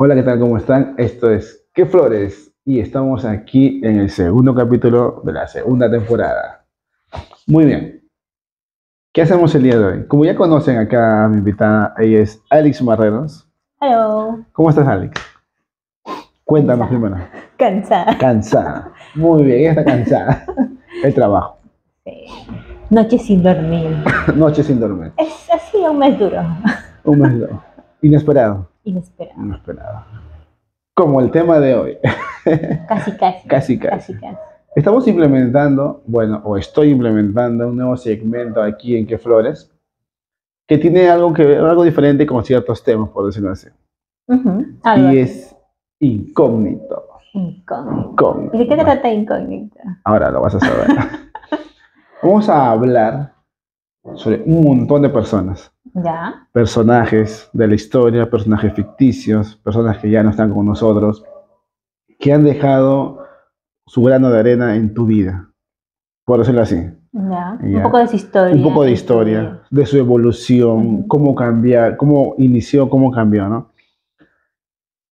Hola, ¿qué tal? ¿Cómo están? Esto es ¿Qué Flores? Y estamos aquí en el segundo capítulo de la segunda temporada. Muy bien. ¿Qué hacemos el día de hoy? Como ya conocen acá a mi invitada, ella es Alex Marreros. Hello. ¿Cómo estás, Alex? Cuéntanos primero. Cansada. Cansada. Muy bien, ella está cansada. El trabajo. Sí. Noche sin dormir. Noche sin dormir. Es así un mes duro. Un mes duro. Inesperado. Inesperado. Inesperado. Como el tema de hoy. Casi, casi. Casi, casi. Casi, casi. Estamos implementando, bueno, o estoy implementando un nuevo segmento aquí en Que Flores, que tiene algo que ver, algo diferente con ciertos temas, por decirlo así. Ujú. Algo Y es incógnito. Incógnito. Incógnito. ¿Y de qué trata incógnito? Ahora lo vas a saber. Vamos a hablar sobre un montón de personas, Ya. personajes de la historia, personajes ficticios, personas que ya no están con nosotros, que han dejado su grano de arena en tu vida, por decirlo así. Ya. Ya. Un poco de su historia. un poco de historia, vida. de su evolución, Ujú. cómo cambiar, cómo inició, cómo cambió, ¿no?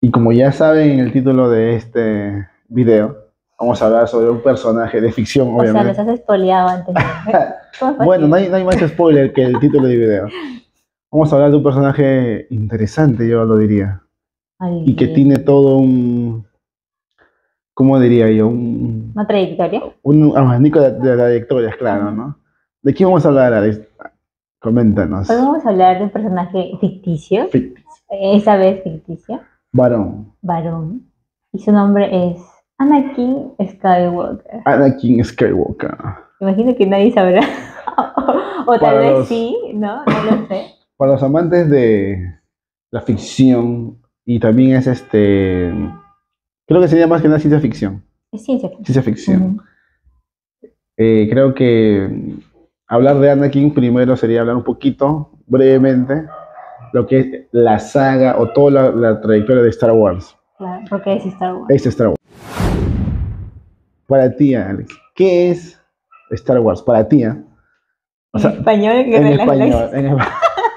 Y como ya saben en el título de este video, vamos a hablar sobre un personaje de ficción, O sea, obviamente. has espoleado antes. Bueno, no hay, no hay más spoiler que el título del video. Vamos a hablar de un personaje interesante, yo lo diría, Ay, y que tiene todo un, ¿cómo diría yo? Un, Una trayectoria. un abanico de, de trayectorias, claro, ¿no? ¿De quién vamos a hablar, Alex? Coméntanos. Hoy vamos a hablar de un personaje ficticio. Ficticio. Esa vez ficticio. Varón. Varón. Y su nombre es Anakin Skywalker. Anakin Skywalker. Imagino que nadie sabrá. o tal vez los- sí, ¿no? No lo sé. Para los amantes de la ficción y también es este. Creo que sería más que nada ciencia ficción. Es ciencia ficción. Ciencia ficción. Eh, creo que hablar de Anakin primero sería hablar un poquito, brevemente, lo que es la saga o toda la, la trayectoria de Star Wars. Claro, porque es Star Wars. Es Star Wars. Para ti, Alex, ¿qué es Star Wars? Para ti, ¿eh? O sea, en español, en español. en el-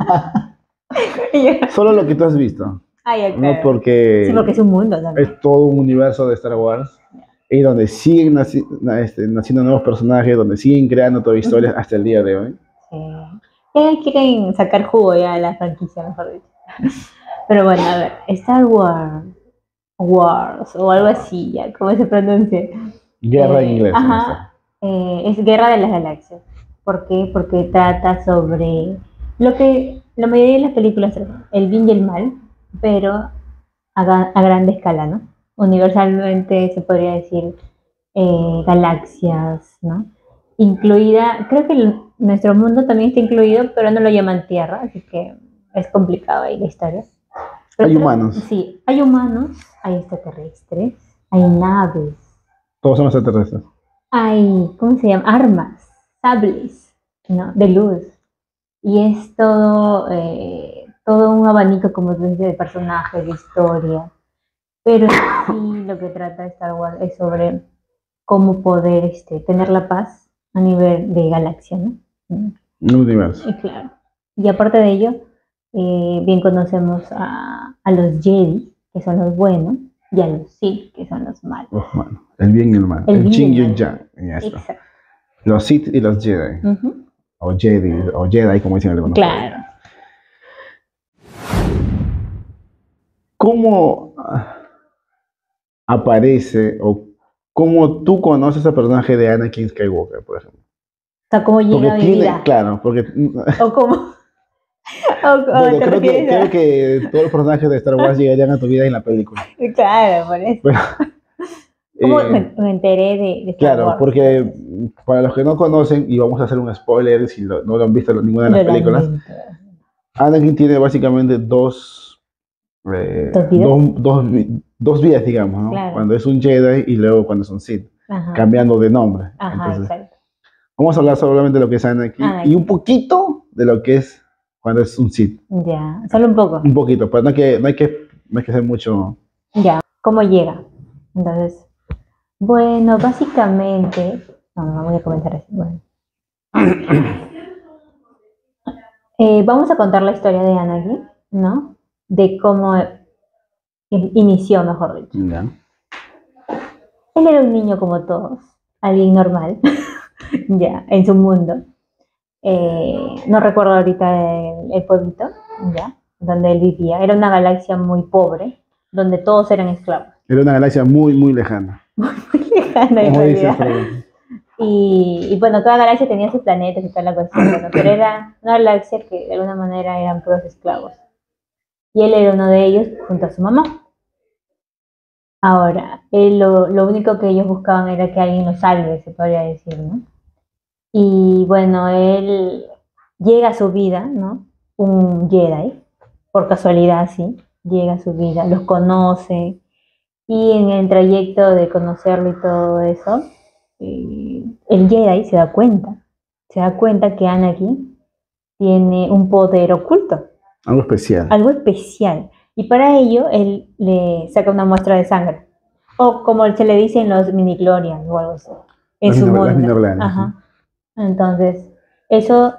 Solo lo que tú has visto. ¿no? Porque, Sí, porque es un mundo también. es todo un universo de Star Wars y donde siguen naci- este, naciendo nuevos personajes, donde siguen creando toda historia hasta el día de hoy. Sí. Ya quieren sacar jugo ya a la franquicia, mejor dicho. Pero bueno, a ver, Star Wars, Wars, o algo así, ya, ¿cómo se pronuncia? Guerra Eh, en inglés. Ajá, eh, es Guerra de las Galaxias. ¿Por qué? Porque trata sobre lo que la mayoría de las películas tratan, el bien y el mal, pero a, a grande escala, ¿no? Universalmente se podría decir eh, galaxias, ¿no? Incluida, creo que el- nuestro mundo también está incluido, pero no lo llaman Tierra, así que es complicado ahí la historia. Pero Hay creo- humanos. Sí, hay humanos, hay extraterrestres, hay naves, Todos son extraterrestres. hay, ¿cómo se llama? Armas, sables, ¿no? De luz. Y es todo, eh, todo un abanico, como tú dices, de personajes, de historia. Pero sí lo que trata Star Wars es sobre cómo poder este, tener la paz a nivel de galaxia, ¿no? Un universo. Y claro. Y aparte de ello, eh, bien conocemos a, a los Jedi, que son los buenos, y a los Sith, que son los malos. Los humanos. El bien y el mal. El El, bien y el y el mal. Yang. Exacto. Los Sith y los Jedi. Ujú. O Jedi. O Jedi, como dicen algunos. Claro. ¿Cómo ah, aparece o cómo tú conoces al personaje de Anakin Skywalker, por ejemplo? O sea, cómo llega Porque a mi tiene, vida. claro, porque O cómo. o, o bueno, creo, que, creo que todos los personajes de Star Wars llegarían a tu vida en la película. Claro, por eso. Pero, ¿Cómo eh, me, me enteré de, de Star Claro, Wars? porque para los que no conocen, y vamos a hacer un spoiler si lo- no lo han visto ninguna de las películas. Anakin tiene básicamente dos, eh, ¿Dos vidas? dos, dos dos vidas, digamos, ¿no? Claro. Cuando es un Jedi y luego cuando es un Sith, Ajá. cambiando de nombre. Ajá, Entonces, exacto. vamos a hablar solamente de lo que es Anakin Anakin. y un poquito de lo que es cuando es un Sith. Ya, solo un poco. Un poquito, pero no hay que, no hay que, no hay que hacer mucho. Ya, ¿cómo llega? Entonces, bueno, básicamente, no, no voy a comentar así. Bueno. Eh, vamos a contar la historia de Anakin, ¿no? De cómo in- inició, mejor dicho. Él era un niño como todos, alguien normal, ya, en su mundo. Eh, no recuerdo ahorita el, el pueblito, ya, donde él vivía. Era una galaxia muy pobre, donde todos eran esclavos. Era una galaxia muy, muy lejana. Lejana en realidad. Y, y bueno, cada galaxia tenía sus planetas y toda la cuestión, pero era una galaxia que de alguna manera eran puros esclavos. Y él era uno de ellos junto a su mamá. Ahora, él lo, lo único que ellos buscaban era que alguien los salve, se podría decir, ¿no? Y bueno, él llega a su vida, ¿no? Un Jedi, por casualidad, sí, llega a su vida, los conoce, y en el trayecto de conocerlo y todo eso, eh, el Jedi se da cuenta, se da cuenta que Anakin tiene un poder oculto, Algo especial. algo especial, y para ello él le saca una muestra de sangre, o como se le dice en los mini-glorians o algo así, en Las su mundo. Ajá. Entonces, eso,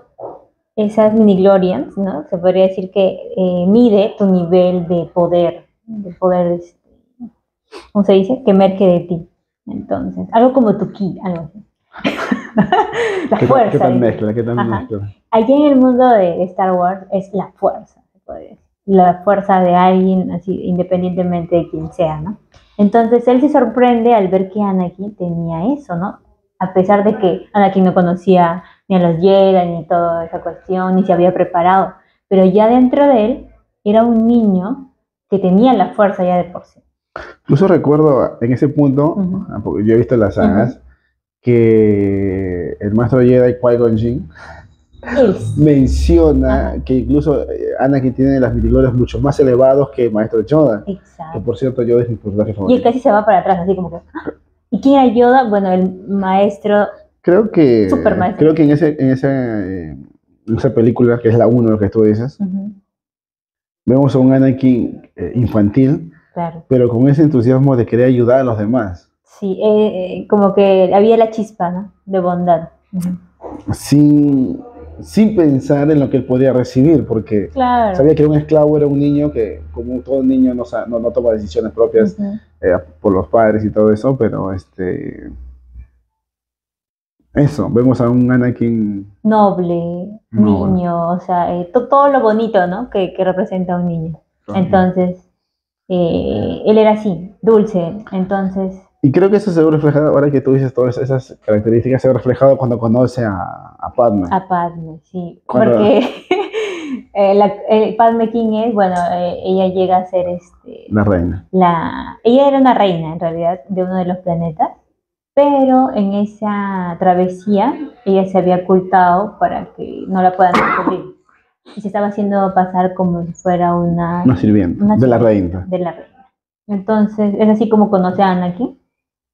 esas mini-glorians, ¿no? Se podría decir que eh, mide tu nivel de poder, de poder, ¿cómo se dice? Que emerge de ti. Entonces, algo como tu ki, algo así. la ¿Qué, fuerza. ¿Qué dice. mezcla? ¿Qué Ajá. mezcla? Allí en el mundo de Star Wars es la fuerza, se podría decir. La fuerza de alguien, así, independientemente de quién sea, ¿no? Entonces él se sorprende al ver que Anakin tenía eso, ¿no? A pesar de que Anakin no conocía ni a los Jedi ni toda esa cuestión, ni se había preparado, pero ya dentro de él era un niño que tenía la fuerza ya de por sí. Incluso recuerdo en ese punto, Ujú. ah, porque yo he visto las sagas, que el maestro Jedi Qui-Gon Jinn menciona Ajá. que incluso eh, Anakin tiene las midichlorians mucho más elevados que el maestro Yoda. Que exacto. por cierto, Yoda es mi personaje Y él favorito. casi se va para atrás, así como que... ¡ah! ¿Y quién era Yoda? Bueno, el maestro Creo que, Super maestro. creo que en, ese, en, ese, eh, en esa película, que es la 1, lo que tú dices, Ujú, vemos a un Anakin eh, infantil, claro. pero con ese entusiasmo de querer ayudar a los demás, Sí, eh, eh, como que había la chispa, ¿no? De bondad. Sin, sin pensar en lo que él podía recibir, porque Claro. sabía que un esclavo era un niño que, como todo niño, no, no, no toma decisiones propias Ujú. eh, por los padres y todo eso, pero este. Eso, vemos a un Anakin. Noble, Noble. niño, o sea, eh, to- todo lo bonito, ¿no? Que, que representa a un niño. Entonces, eh, él era así, dulce. Entonces, Y creo que eso se ve reflejado, ahora que tú dices todas esas características, se ve reflejado cuando conoce a, a Padme. a Padme, sí. Cuando- Porque eh, la- el Padme King es, bueno, eh, ella llega a ser este, La reina. la, ella era una reina en realidad de uno de los planetas, pero en esa travesía ella se había ocultado para que no la puedan descubrir. Y se estaba haciendo pasar como si fuera una Una sirvienta. Una de la reina. de la reina. Entonces, es así como conoce a Anakin.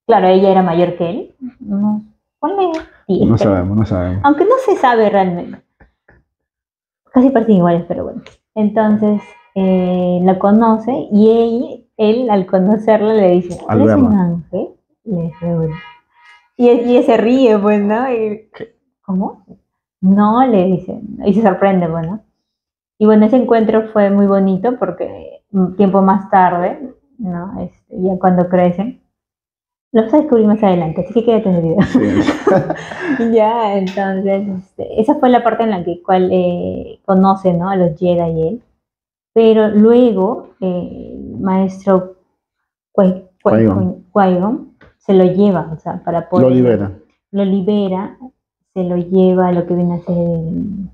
Claro, ella era mayor que él. No, ponle 10, No pero- sabemos, no sabemos. aunque no se sabe realmente. Casi parecen iguales, pero bueno. Entonces, eh, la conoce y él, él, al conocerla, le dice, ¿eres un ángel? Le dice, "Bueno". Y, y se ríe, pues, ¿no? Y, ¿Cómo? No, le dice. Y se sorprende, bueno. Y bueno, ese encuentro fue muy bonito porque un tiempo más tarde, ¿no? Este, ya cuando crecen, lo vas a descubrir más adelante, así que quédate en el video. Sí. Ya, entonces, este, esa fue la parte en la que cual, eh, conoce ¿no? a los Jedi y él. Pero luego, eh, el maestro Qui- Qui-Gon. Qui-Gon se lo lleva, o sea, para poder. Lo libera. Lo libera, se lo lleva a lo que viene a ser el,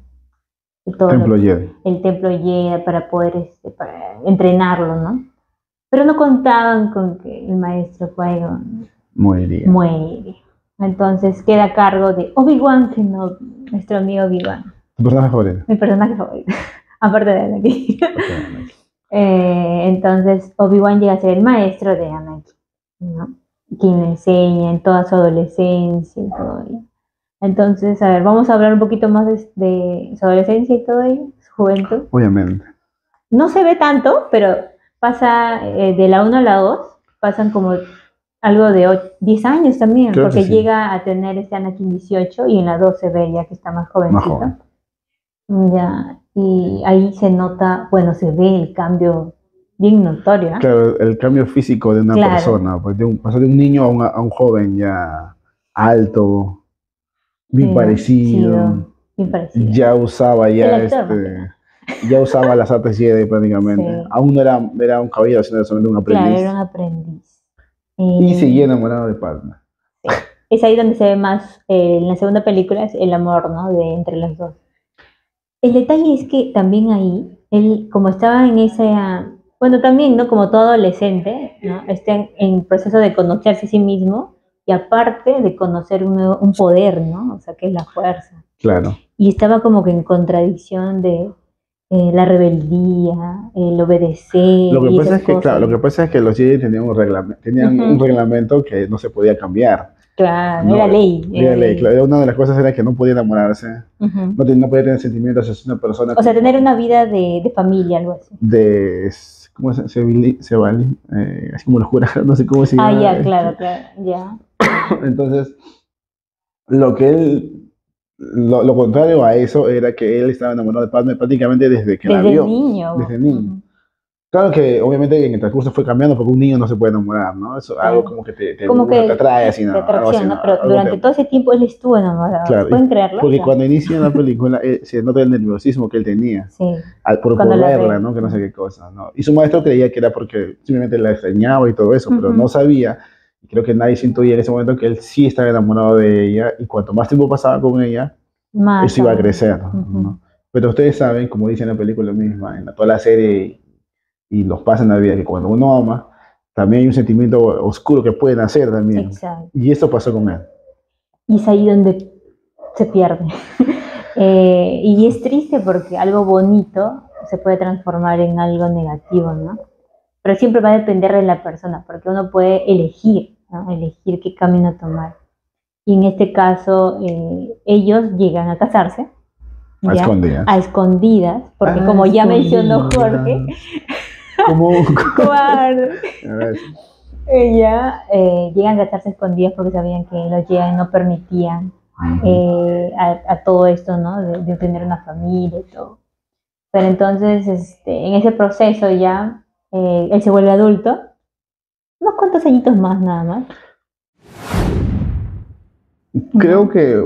el todo lo- Templo Jedi. el templo Jedi para poder este, para entrenarlo, ¿no? Pero no contaban con que el maestro Qui-Gon Moriría. muere. Entonces queda a cargo de Obi-Wan Kenobi, nuestro amigo Obi-Wan, ¿Tu personaje favorito? mi personaje favorito, aparte de Anakin. Eh, entonces Obi-Wan llega a ser el maestro de Anakin, ¿no? Quien le enseña en toda su adolescencia y todo. Entonces, a ver, vamos a hablar un poquito más de, de su adolescencia y todo ello, su juventud. Obviamente. No se ve tanto, pero pasa eh, de la 1 a la 2, pasan como algo de och- 10 años también, Creo porque sí. llega a tener este Anakin 18 y en la 2 se ve ya que está más jovencito. joven. Ya, y ahí se nota, bueno, se ve el cambio bien notorio. ¿ah? Claro, el cambio físico de una Claro. persona, pues de un, pasó de un niño a un, a un joven ya alto, bien parecido, sí, bien parecido. ya usaba ya este, ya usaba las artes Jedi prácticamente. Sí. Aún no era, era un caballero, sino solamente un Claro, aprendiz. era un aprendiz. Y Eh, seguía enamorado de Padme. es ahí donde se ve más, eh, en la segunda película, es el amor, ¿no? De entre los dos. El detalle es que también ahí, él, como estaba en esa, bueno, también, ¿no? Como todo adolescente, ¿no? Está en, en proceso de conocerse a sí mismo y aparte de conocer un, nuevo- un poder, ¿no? O sea, que es la fuerza. Claro. Y estaba como que en contradicción de eh, la rebeldía, el obedecer. Lo que y pasa es que, cosas. claro, lo que pasa es que los Jedi tenían un reglamento, tenían Ujú. un reglamento que no se podía cambiar. Claro, No, era ley. Era ley, claro, una de las cosas era que no podía enamorarse, Ujú. no, te- no podía tener sentimientos hacia una persona O sea, tener una vida de, de familia, algo así. de ¿cómo se Sebili- Sebali? Eh, así como lo jura, no sé cómo se llama. Ah, ya, claro, claro, ya. Entonces, lo que él, lo, lo contrario a eso era que él estaba enamorado de Padme prácticamente desde que la Desde vio. niño. desde niño. Claro que obviamente en el transcurso fue cambiando porque un niño no se puede enamorar, ¿no? Eso algo como que te, te, Como que te atrae así, ¿no? Algo así, ¿no? Pero durante te- todo ese tiempo él estuvo enamorado. Claro, ¿Pueden creerlo? Porque Ya. cuando inicia la película eh, se nota el nerviosismo que él tenía Sí, al, por, por la verla, ve. ¿no? Que no sé qué cosa, ¿no? Y su maestro creía que era porque simplemente la extrañaba y todo eso, pero Ujú. no sabía. Creo que nadie intuía en ese momento que él sí estaba enamorado de ella y cuanto más tiempo pasaba con ella, más. eso iba a crecer, Ujú. ¿no? Pero ustedes saben, como dice en la película misma, en la- toda la serie y los pasa en la vida, que cuando uno ama, también hay un sentimiento oscuro que puede nacer también. Exacto. Y esto pasó con él. Y es ahí donde se pierde. Eh, y es triste porque algo bonito se puede transformar en algo negativo, ¿no? Pero siempre va a depender de la persona, porque uno puede elegir, ¿no? Elegir qué camino tomar. Y en este caso, eh, ellos llegan a casarse. A escondidas. a escondidas, porque A como ya mencionó. Jorge, Como, ella eh, llegan a casarse escondidas porque sabían que los Jedi no permitían eh, a, a todo esto, ¿no? De, de tener una familia y todo. Pero entonces, este, en ese proceso ya, eh, él se vuelve adulto, unos cuantos añitos más nada más. Creo que,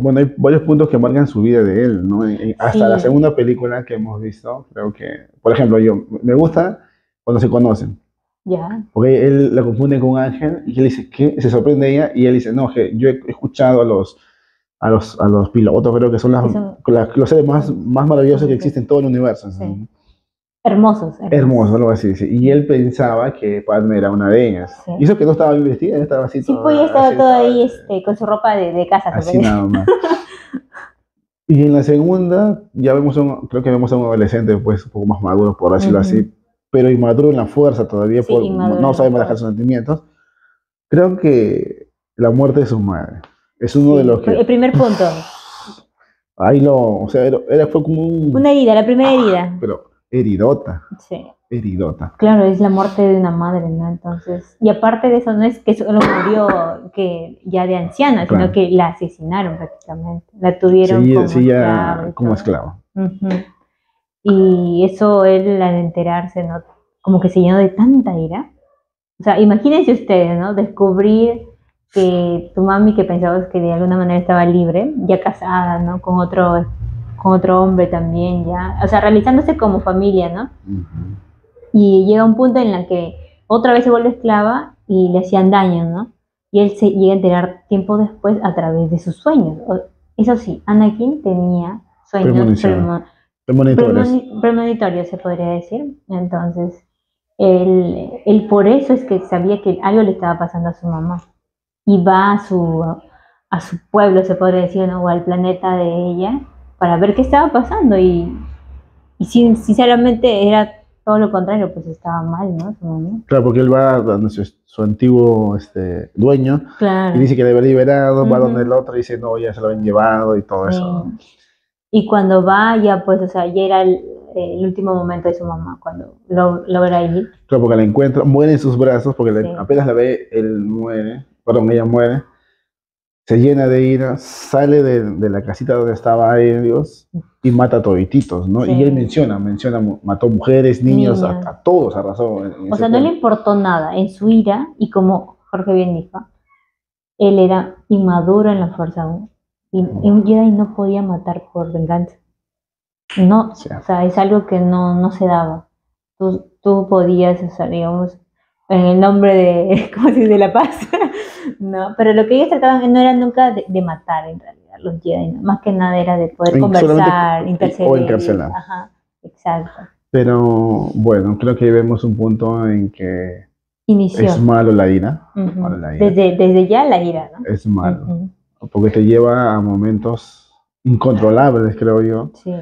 bueno, hay varios puntos que marcan su vida de él, ¿no? Hasta Sí. la segunda película que hemos visto, creo que, por ejemplo, yo, me gusta cuando se conocen, Ya, porque él la confunde con Ángel y él dice, ¿qué? Se sorprende ella y él dice, no, que yo he escuchado a los, a los, a los pilotos, creo que son las, son- las- los seres más, más maravillosos que existen en todo el universo. Sí. ¿no? Hermosos. Hermoso, algo así, sí. Y él pensaba que Padme era una de ellas. Sí. Y eso que no estaba bien vestida, estaba así Sí, pues estaba todo ahí este, con su ropa de, de casa. se Así nada más. Y en la segunda, ya vemos un, creo que vemos a un adolescente, pues, un poco más maduro, por decirlo Ujú. así, pero inmaduro en la fuerza todavía, por- no sabe manejar sus sentimientos. Creo que la muerte de su madre es uno de los fue El que. primer punto. Ahí lo. O sea, era, era- fue como un. Una herida, la primera herida. Pero heridota, Sí. heridota. Claro, es la muerte de una madre, ¿no? Entonces, y aparte de eso, no es que solo murió que ya de anciana, Claro. sino que la asesinaron prácticamente. La tuvieron Sí, como sí, ya como esclavo. Y eso, él al enterarse, ¿no? Como que se llenó de tanta ira. O sea, imagínense ustedes, ¿no? Descubrir que tu mami, que pensabas que de alguna manera estaba libre, ya casada, ¿no? Con otro, con otro hombre también, ya. O sea, realizándose como familia, ¿no? Y llega un punto en la que otra vez se vuelve esclava y le hacían daño, ¿no? Y él se llega a enterar tiempo después a través de sus sueños. Eso sí, Anakin tenía sueños Premonición. premo- Premonitores. premoni- premonitorios, se podría decir. Entonces, él, él por eso es que sabía que algo le estaba pasando a su mamá. Y va a su, a su pueblo, se podría decir, ¿no? o al planeta de ella, para ver qué estaba pasando. Y, y sin- sinceramente era todo lo contrario, pues estaba mal, ¿no? Su mamá. Claro, porque él va a donde su, su antiguo este, dueño Claro. y dice que le había liberado, va Ujú. donde el otro y dice, no, ya se lo habían llevado y todo eso. Sí. Y cuando va, ya pues, o sea, ya era el, el último momento de su mamá, cuando lo, logra ir. Claro, porque la encuentra, muere en sus brazos, porque le- Sí. apenas la ve, él muere, perdón, ella muere, se llena de ira, sale de, de la casita donde estaba Dios y mata a todititos, ¿no? Sí. Y él menciona, menciona, mató mujeres, niños, a, todos arrasó. en- en O sea, no le importó nada en su ira y como Jorge bien dijo, él era inmaduro en la fuerza aún. Y, y un Jedi no podía matar por venganza. No, Sí. o sea, es algo que no, no se daba. Tú, tú podías, o sea, digamos, en el nombre de, ¿cómo se dice?, de la paz. no, pero lo que ellos trataban no era nunca de, de matar en realidad, los Jedi, ¿no? más que nada era de poder conversar, interceder. o encarcelar. Ajá, exacto. Pero bueno, creo que vemos un punto en que Inició. es malo la ira, Ujú. malo la ira. desde, desde ya la ira, ¿no? es malo, porque te lleva a momentos incontrolables, creo yo. Sí,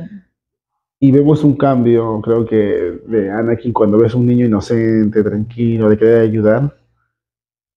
Y vemos un cambio, creo que, de Anakin cuando ves un niño inocente, tranquilo, de querer ayudar,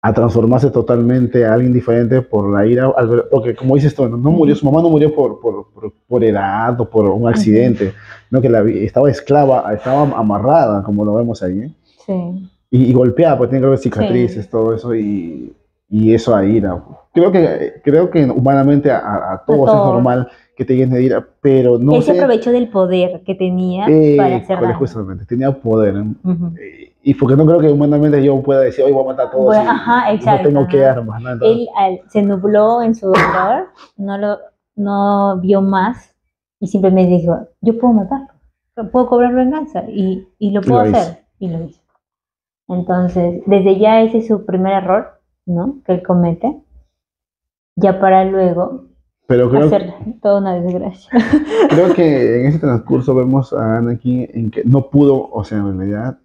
a transformarse totalmente a alguien diferente por la ira, ver- porque como dices tú, no, murió, su mamá no murió por, por, por, por edad o por un accidente, no que la, estaba esclava, estaba amarrada, como lo vemos ahí, ¿eh? sí. y, y golpeada, pues tiene que haber cicatrices, todo eso, y, y eso a ira. Creo que, creo que humanamente a, a- a todos es normal que te llenes de ira, pero no Él se aprovechó del poder que tenía Eh, para hacer daño. justamente, tenía poder. ¿eh? Ujú. Eh, Y porque no creo que humanamente yo pueda decir, hoy voy a matar a todos. Bueno, y ajá, exacto, No tengo que ajá. armas, ¿no? Entonces, Él al- se nubló en su dolor, no, lo, no vio más y simplemente dijo, yo puedo matar, puedo cobrar venganza y, y lo Y puedo lo hacer. Y lo hizo. Entonces, desde ya ese es su primer error, ¿no? Que él comete, ya para luego pero creo, hacer toda una desgracia. creo que en ese transcurso vemos a Anakin en que no pudo, o sea, en realidad,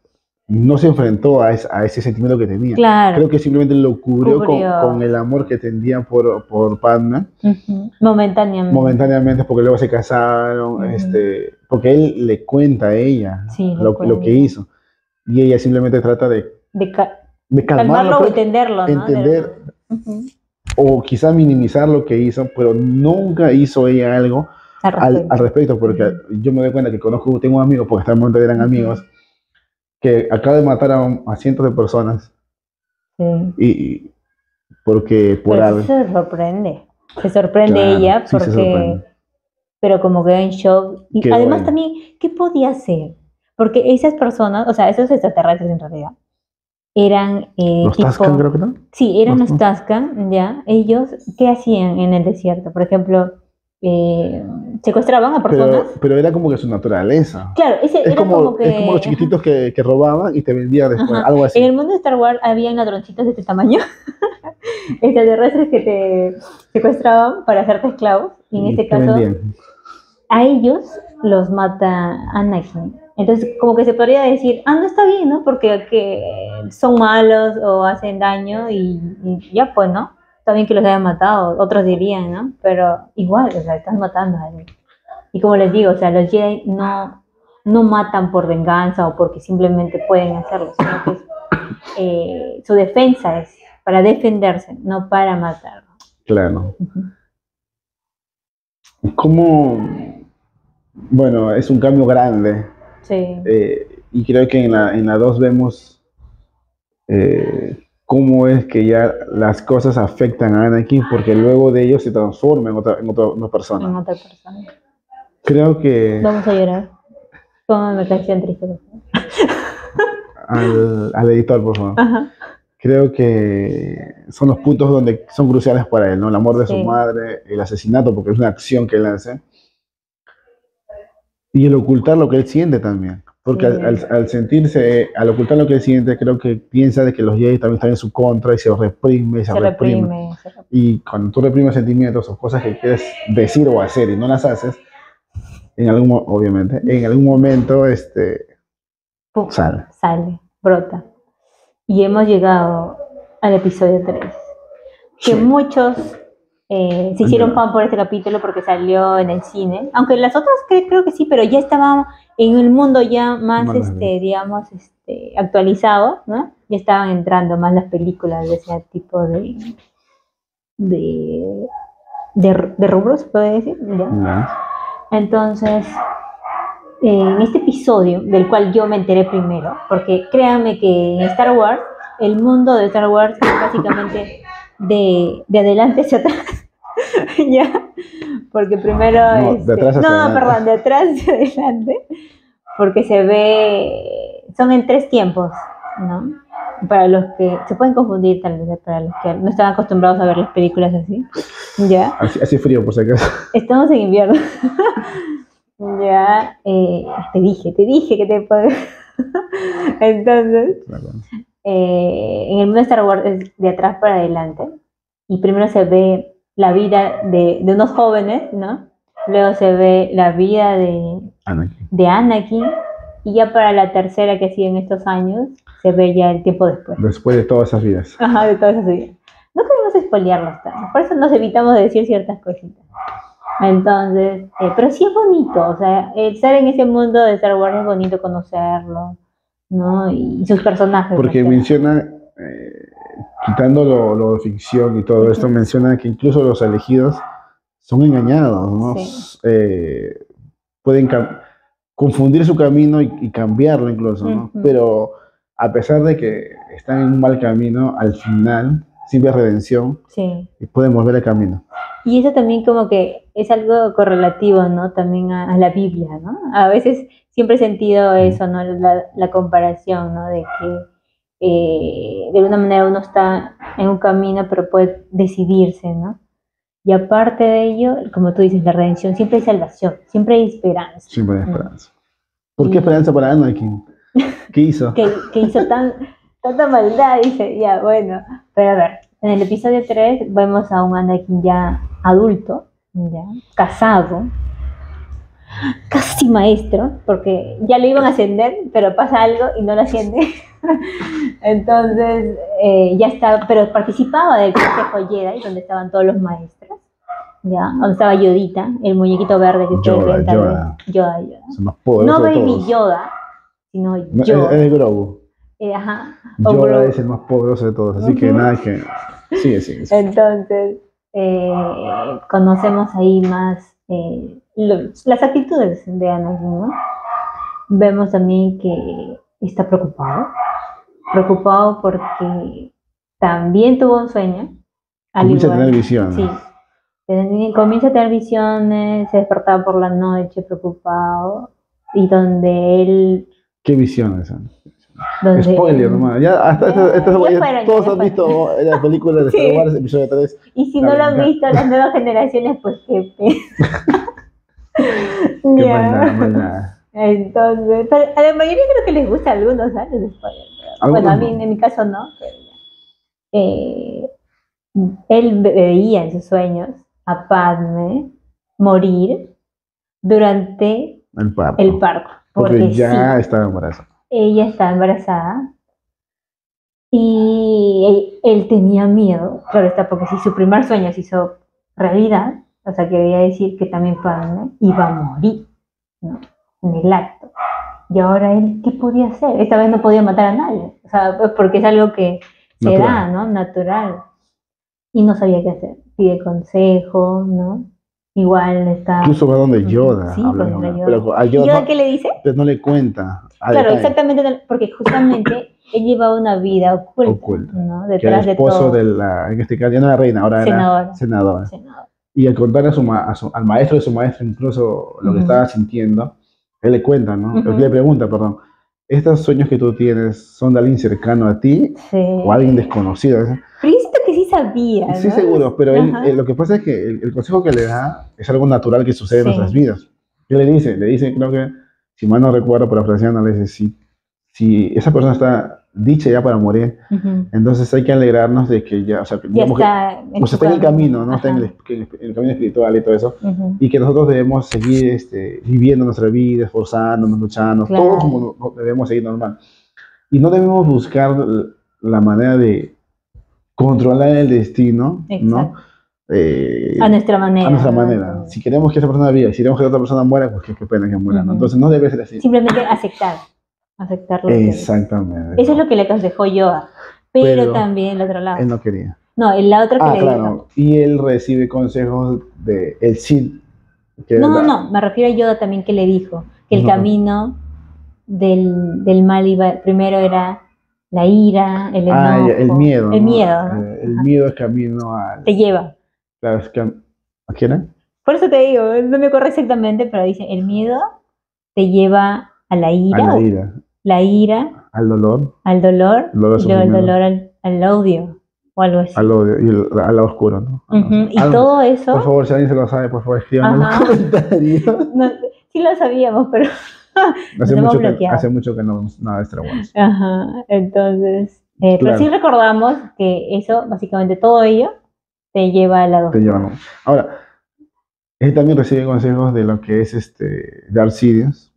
no se enfrentó a, ese- a ese sentimiento que tenía. Claro. Creo que simplemente lo cubrió, con- Cubrió. Con, el amor que tendía por, por Padme, Ujú, Momentáneamente. momentáneamente, porque luego se casaron, este, porque él le cuenta a ella Sí, lo, que hizo. Y ella simplemente trata de, de calmarlo calmarlo, o que- entenderlo, ¿no? entender Ujú, o quizá minimizar lo que hizo, pero nunca hizo ella algo al respecto. al respecto, porque yo me doy cuenta que conozco, tengo un amigo, porque hasta el momento eran amigos, que acaba de matar a, a cientos de personas Sí. y, y porque por Pero algo. se sorprende. Se sorprende Claro, ella sí se porque, sorprende. pero como quedó en shock. Y Qué además bueno. también, ¿qué podía hacer? Porque esas personas, o sea, esos extraterrestres en realidad, eran eh, Los tipo, Tusken, creo que no. sí, eran los. Tusken, ya. Ellos, ¿qué hacían en el desierto? Por ejemplo, eh, secuestraban a personas. Pero, pero era como que su naturaleza. claro, ese Es era como, como, que es como los chiquititos que, que robaban y te vendían después, Ajá. algo así. En el mundo de Star Wars habían ladroncitos de este tamaño, extraterrestres que te secuestraban para hacerte esclavos. Y en Y este te caso, vendían. a ellos los mata Anakin. Entonces, como que se podría decir, ah, no está bien, ¿no? Porque que son malos o hacen daño y, y ya, pues, ¿no? Está bien que los hayan matado, otros dirían, ¿no? Pero igual, o sea, estás matando a alguien. Y como les digo, o sea, los Jedi no, no matan por venganza o porque simplemente pueden hacerlo, sino que es, eh, su defensa es para defenderse, no para matar. Claro. Como, bueno, es un cambio grande. Sí, eh, y creo que en la, en la 2 vemos eh, cómo es que ya las cosas afectan a Anakin porque luego de ello se transforma en otra, en otra, una en persona. otra persona. Creo que Vamos a llorar. Póngame canción triste. por favor. al, al editor, por favor. Ajá. Creo que son los puntos donde son cruciales para él, ¿no? El amor de Sí. su madre, el asesinato, porque es una acción que él hace. Y el ocultar lo que él siente también. Porque al, al- al sentirse, al ocultar lo que él siente, creo que piensa de que los Jedi también están en su contra y se reprime, y se, Se reprime. reprime. se reprime. Y cuando tú reprimes sentimientos o cosas que quieres decir o hacer y no las haces, en algún, obviamente, en algún momento, este, Pum, sale. Sale, brota. Y hemos llegado al episodio 3. Que Sí. muchos eh, se hicieron fan por este capítulo porque salió en el cine. Aunque las otras cre- creo que sí, pero ya estaba en el mundo ya más, este, digamos, este, actualizado, ¿no? Ya estaban entrando más las películas de ese tipo de, de, de, de rubros, se puede decir. Entonces, en este episodio, del cual yo me enteré primero, porque créanme que en Star Wars, el mundo de Star Wars es básicamente de, de adelante hacia atrás, ¿ya? porque primero... No, de este, atrás hacia no, adelante. perdón, de atrás hacia adelante, porque se ve, son en tres tiempos, ¿no? Para los que se pueden confundir tal vez, para los que no están acostumbrados a ver las películas así, ¿ya? Así, así frío, por si acaso. Estamos en invierno. ya, eh, te dije, te dije que te puedo... Entonces, eh, en el mundo de Star Wars es de atrás para adelante. Y primero se ve la vida de, de unos jóvenes, ¿no? Luego se ve la vida de, Anakin. de Anakin. Y ya para la tercera que sigue en estos años, se ve ya el tiempo después. Después de todas esas vidas. Ajá, de todas esas vidas. No queremos spoilearlos tanto, por eso nos evitamos de decir ciertas cositas. Entonces, eh, pero sí es bonito, o sea, estar en ese mundo de Star Wars es bonito conocerlo, ¿no? Y sus personajes. Porque menciona, eh, quitando lo, lo de ficción y todo esto, menciona que incluso los elegidos son engañados, ¿no? Sí. Eh, pueden confundir su camino y, y cambiarlo incluso, ¿no? Ujú. Pero a pesar de que están en un mal camino, al final hay redención. Sí. y pueden volver al camino. Y eso también como que es algo correlativo, ¿no? También a, a la Biblia, ¿no? A veces siempre he sentido eso, ¿no? La, la comparación, ¿no? De que eh, de alguna manera uno está en un camino, pero puede decidirse, ¿no? Y aparte de ello, como tú dices, la redención, siempre hay salvación, siempre hay esperanza. Siempre hay esperanza. ¿Por qué esperanza para Anakin? ¿Qué hizo? Que, que hizo tan, tanta maldad, dice, ya, bueno. Pero a ver, en el episodio 3 vemos a un Anakin ya adulto, ya, casado, casi maestro, porque ya lo iban a ascender, pero pasa algo y no lo asciende. Entonces, eh, ya está, pero participaba del Consejo Jedi, donde estaban todos los maestros, ya, donde estaba Yodita, el muñequito verde que ustedes Yoda, ven Yoda. Yoda, Yoda. Es más No Baby. Yoda, sino No, es, Yoda. es Grogu. Eh, ajá, Yoda Grogu. es el más poderoso de todos, así que nada que... Sigue, sigue. sigue. Entonces, eh, conocemos ahí más eh, lo- las actitudes de Anakin, ¿no? Vemos también que está preocupado, preocupado porque también tuvo un sueño. al Comienza a tener visiones. Sí. Comienza a tener visiones, se despertaba por la noche preocupado y donde él... ¿Qué visiones? son? Donde Spoiler, nomás. Ya, hasta, todos han visto la película de Sí. Star Wars, episodio 3. Y si no lo han visto las nuevas generaciones, pues qué. Qué maldad, maldad. Entonces, pero a la mayoría creo que les gusta a algunos, ¿sabes? Pero- Bueno, a mí en mi caso no, pero. Eh, él ve- veía en sus sueños a Padme morir durante El parto. el parto. Porque, Porque, ya sí, estaba embarazada. ella está embarazada y él, él tenía miedo, claro está, porque si su primer sueño se hizo realidad, o sea, quería decir que también Padme iba a morir, ¿no? En el acto. Y ahora él, ¿qué podía hacer? Esta vez no podía matar a nadie, o sea, pues porque es algo que se da, ¿no? Natural. Y no sabía qué hacer. Pide consejo, ¿no? Igual está... Incluso va donde Yoda. Sí, habla pues, donde. Yoda. Pero a ¿Y Yoda, Yoda qué le dice? pero no le cuenta. Claro, detalle, exactamente, porque justamente él llevaba una vida oculta, Oculta. ¿no? Que era Detrás de esposo todo. de la, en este caso, ya no era reina, ahora Senadora. era senadora. Senador. Y al contarle a su, ma- a su- al maestro de su maestro incluso lo que estaba sintiendo, él le cuenta, ¿no? Ujú. Él le pregunta, perdón, ¿estos sueños que tú tienes son de alguien cercano a ti Sí. o alguien desconocido? Pero yo siento que sí sabía, Sí, ¿no? seguro, pero él, Ajá. eh, lo que pasa es que el, el consejo que le da es algo natural que sucede en Sí. nuestras vidas. ¿Qué le dice? Le dice, creo que, si mal no recuerdo, parafraseando, le dice, si, si esa persona está dicha ya para morir, Ujú. entonces hay que alegrarnos de que ya, o sea, que, Ya digamos que- está. en o sea, su está en el camino, ¿no? Ajá. Está en el, en el camino espiritual y todo eso, Ujú. y que nosotros debemos seguir este, viviendo nuestra vida, esforzándonos, luchando, Claro. todo como no- no debemos seguir normal. Y no debemos buscar la manera de controlar el destino, ¿no? Exacto. Eh, A nuestra manera. a nuestra ¿no? manera. Si queremos que esa persona viva, si queremos que la otra persona muera, pues qué, qué pena que muera, ¿no? Ujú. Entonces no debe ser así. Simplemente aceptar. Aceptar lo que- Exactamente. Eso es lo que le aconsejó Yoda. Pero, Pero también el otro lado. Él no quería. No, el la otra que Ah, le claro. dijo. Y él recibe consejos de el que No, no, no, me refiero a Yoda también que le dijo que el camino del, del mal iba, primero era la ira, el enojo. Ah, el miedo. El ¿no? miedo, ¿no? Eh, El miedo es camino al. Te lleva. Claro, es cam- ¿A quién era? Por eso te digo, no me acuerdo exactamente, pero dice, el miedo te lleva a la ira, A la ira, la ira al dolor, al dolor, Luego y luego el dolor al, al odio, o algo así. al odio y el- al lado oscuro, ¿no? Y todo Por eso, favor, si alguien se lo sabe, por favor, escriban en los comentarios. no, sí lo sabíamos, pero... Hace mucho, que, hace mucho que no nada de Star Wars. Ajá, entonces, eh, Claro. pero sí recordamos que eso, básicamente todo ello, te lleva al lado Te oscuro. llevan. Ahora, él también recibe consejos de lo que es este Darth Sidious,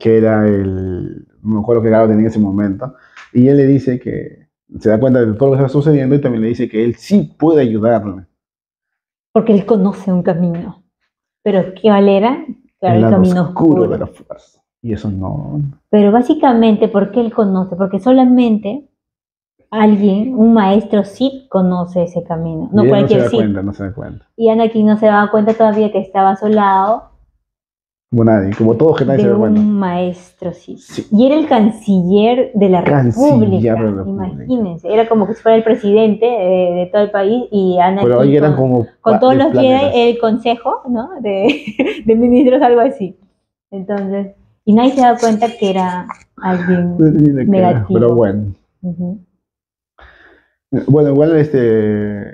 que era el, no me acuerdo qué grado tenía en ese momento, y él le dice que se da cuenta de todo lo que está sucediendo y también le dice que él sí puede ayudarle. Porque él conoce un camino. Pero ¿qué valera? Claro, el el, camino oscuro oscuro. de la fuerza. Y eso no. Pero básicamente, ¿por qué él conoce? Porque solamente alguien, un maestro Sith, conoce ese camino. No y él no se cualquier da Sith. cuenta, no se da cuenta. Y Anakin no se daba cuenta todavía que estaba a su lado Como nadie, como todo que nadie se de cuenta. un maestro Sith. Sí. Y era el canciller de la Canciller República. de la República. Imagínense, era como que si fuera el presidente de, de todo el país y Anakin Pero ahí eran con, como. con todos los planetas. el consejo, ¿no? De, de ministros, algo así. Entonces, y nadie se da cuenta que era alguien. Negativo. Pero bueno. Bueno, igual este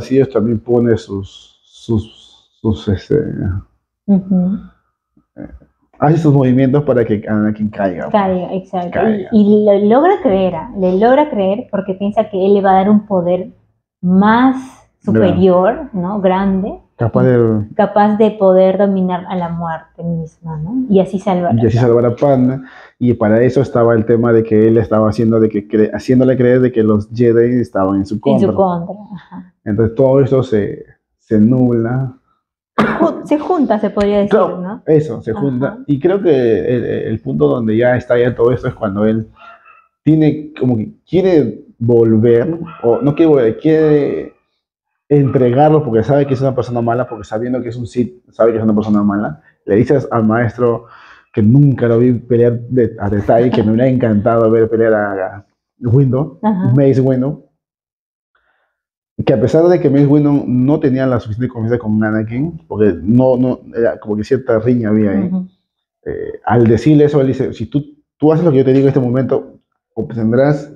Sidious también pone sus sus sus este. Hace sus movimientos para que Anakin caiga. Caiga, exacto. Caiga. Y, y lo logra creer, ah, le logra creer porque piensa que él le va a dar un poder más superior, ¿no? Grande, Capaz de capaz de poder dominar a la muerte misma, ¿no? Y así salvar. y así salvar a Padme y para eso estaba el tema de que él estaba haciendo de que cre- haciéndole creer de que los Jedi estaban en su en contra. su contra. ajá. Entonces todo eso se se nubla. Se junta, se podría decir, Claro, ¿no? Eso, se Ajá. junta. Y creo que el, el punto donde ya está ya todo esto es cuando él tiene como que quiere volver, o no quiere volver, quiere entregarlo porque sabe que es una persona mala, porque sabiendo que es un Sith, sabe que es una persona mala. Le dices al maestro que nunca lo vi pelear de- a detalle, que me hubiera encantado ver pelear a, a Windu, Ajá. Mace Windu, que a pesar de que Mace Windu no tenía la suficiente confianza con Anakin, porque no, no, era como que cierta riña había ahí, eh, al decirle eso, él dice, si tú, tú haces lo que yo te digo en este momento, obtendrás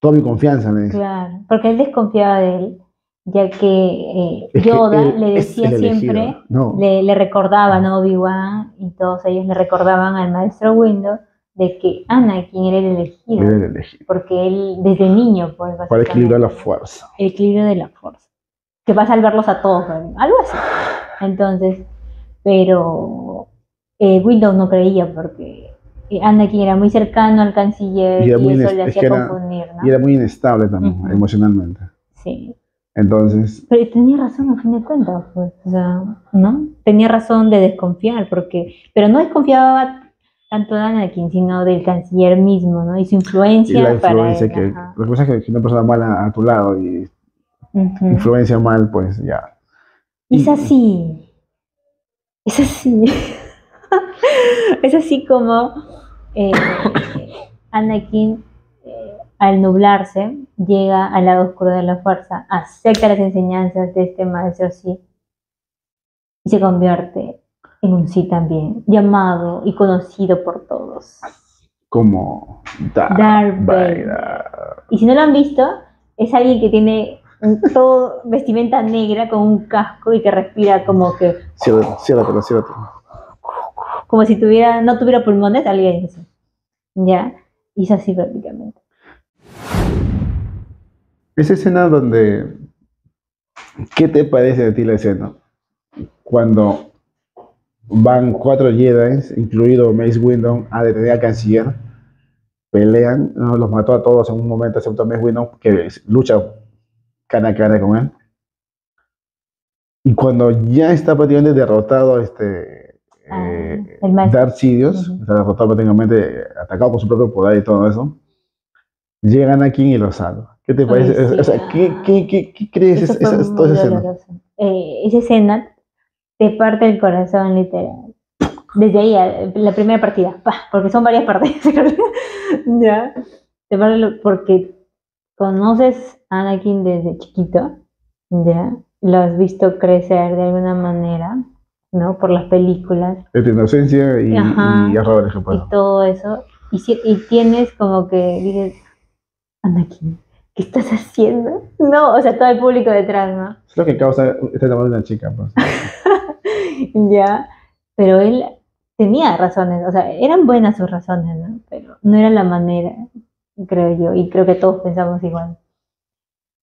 toda mi confianza, le dice. Claro, porque él desconfiaba de él, ya que eh, que Yoda él le decía siempre, No, le, le recordaban a Obi-Wan y todos ellos le recordaban al maestro Windu de que Anakin era el elegido, era el elegido. porque él desde niño, pues, Para equilibrar la fuerza. el equilibrio de la fuerza, que va a salvarlos a todos, algo así. Entonces, pero eh, Windu no creía porque eh, Anakin era muy cercano al canciller Y y, era muy eso le es hacía que era- confundir, ¿no? Y era muy inestable también, Ujú. emocionalmente. Sí. Entonces, Pero tenía razón a fin de cuentas, pues, o sea, ¿no? Tenía razón de desconfiar, porque, pero no desconfiaba tanto de Anakin, sino del canciller mismo, ¿no? Y su y influencia, la influencia para él. que, ajá. lo que pasa es que si una persona mala a tu lado y Ujú. influencia mal, pues ya. Es y- así, es así, es así como eh, Anakin, eh, al nublarse, llega al lado oscuro de la fuerza, acepta las enseñanzas de este maestro Sith y se convierte en un Sith también, llamado y conocido por todos. Como Darth Darth Vader. Vader. Y si no lo han visto, es alguien que tiene un- todo vestimenta negra con un casco y que respira como que Ciérratelo, ciérratelo, ciérratelo. como si tuviera, no tuviera pulmones, alguien así. Ya, y es así prácticamente. Esa escena donde. ¿Qué te parece de ti la escena? Cuando van cuatro Jedi, incluido Mace Windu, a detener al canciller, pelean, ¿no? los mató a todos en un momento, excepto a Mace Windu, que lucha cara a cara con él. Y cuando ya está prácticamente derrotado este Ah, eh. Darth Sidious, Ujú. está derrotado prácticamente, atacado con su propio poder y todo eso, llegan aquí y lo salva. ¿Qué te Ay, parece? O- sea, sí. ¿qué, qué, qué, qué crees? Esa- esa- toda esa escena? Eh, esa escena te parte el corazón, literal. Desde ahí, la primera partida, ¡pah! porque son varias partes. ya, te parte porque conoces a Anakin desde chiquito, ya, lo has visto crecer de alguna manera, ¿no? Por las películas Entre inocencia y, Ajá. y errores que y pasan. todo eso. Y, si- y tienes como que dices, Anakin, ¿qué estás haciendo? No, o sea, todo el público detrás, ¿no? Es lo que causa este enamorado de una chica. Pues. ya, pero él tenía razones, o sea, eran buenas sus razones, ¿no? Pero no era la manera, creo yo, y creo que todos pensamos igual.